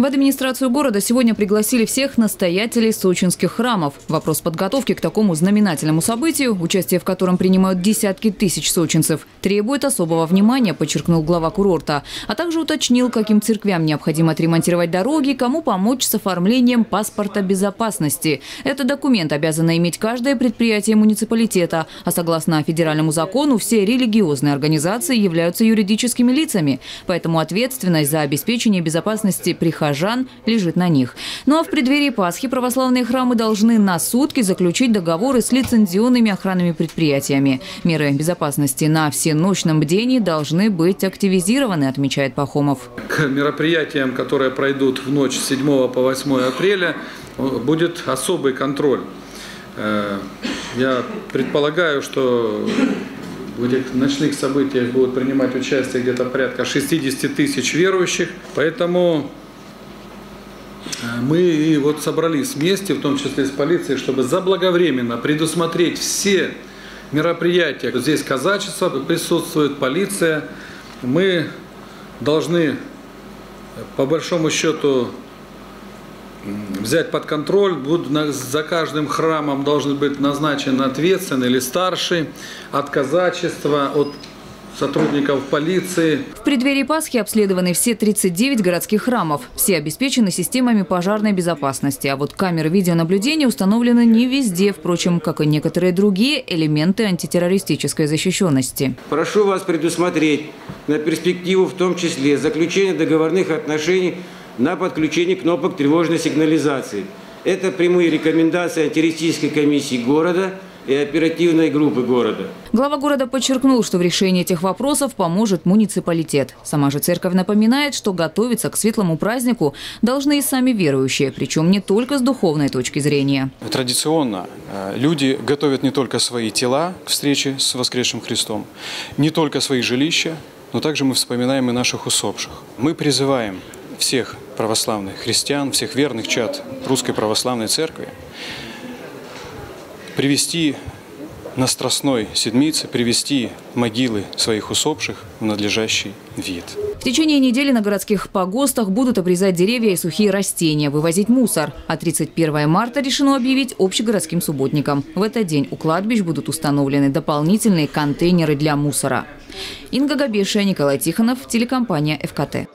В администрацию города сегодня пригласили всех настоятелей сочинских храмов. Вопрос подготовки к такому знаменательному событию, участие в котором принимают десятки тысяч сочинцев, требует особого внимания, подчеркнул глава курорта. А также уточнил, каким церквям необходимо отремонтировать дороги, кому помочь с оформлением паспорта безопасности. Это документ обязано иметь каждое предприятие муниципалитета. А согласно федеральному закону, все религиозные организации являются юридическими лицами. Поэтому ответственность за обеспечение безопасности прихожан лежит на них. Ну а в преддверии Пасхи православные храмы должны на сутки заключить договоры с лицензионными охранными предприятиями. Меры безопасности на всеночном бдении должны быть активизированы, отмечает Пахомов. К мероприятиям, которые пройдут в ночь с 7 по 8 апреля, будет особый контроль. Э, я предполагаю, что в этих ночных событиях будут принимать участие где-то порядка 60 тысяч верующих. Поэтому мы вот собрались вместе, в том числе с полицией, чтобы заблаговременно предусмотреть все мероприятия. Здесь казачество присутствует, полиция. Мы должны, по большому счету, взять под контроль, за каждым храмом должен быть назначен ответственный или старший от казачества, от сотрудников полиции. В преддверии Пасхи обследованы все 39 городских храмов. Все обеспечены системами пожарной безопасности. А вот камеры видеонаблюдения установлены не везде, впрочем, как и некоторые другие элементы антитеррористической защищенности. Прошу вас предусмотреть на перспективу в том числе заключение договорных отношений на подключение кнопок тревожной сигнализации. Это прямые рекомендации антитеррористической комиссии города и оперативной группы города. Глава города подчеркнул, что в решении этих вопросов поможет муниципалитет. Сама же церковь напоминает, что готовиться к светлому празднику должны и сами верующие, причем не только с духовной точки зрения. Традиционно э, люди готовят не только свои тела к встрече с воскресшим Христом, не только свои жилища, но также мы вспоминаем и наших усопших. Мы призываем всех православных христиан, всех верных чад Русской Православной Церкви привести на Страстной Седмице, привести могилы своих усопших в надлежащий вид. В течение недели на городских погостах будут обрезать деревья и сухие растения, вывозить мусор. А 31 марта решено объявить общегородским субботником. В этот день у кладбищ будут установлены дополнительные контейнеры для мусора. Инга Габешия, Николай Тихонов, телекомпания «ФКТ».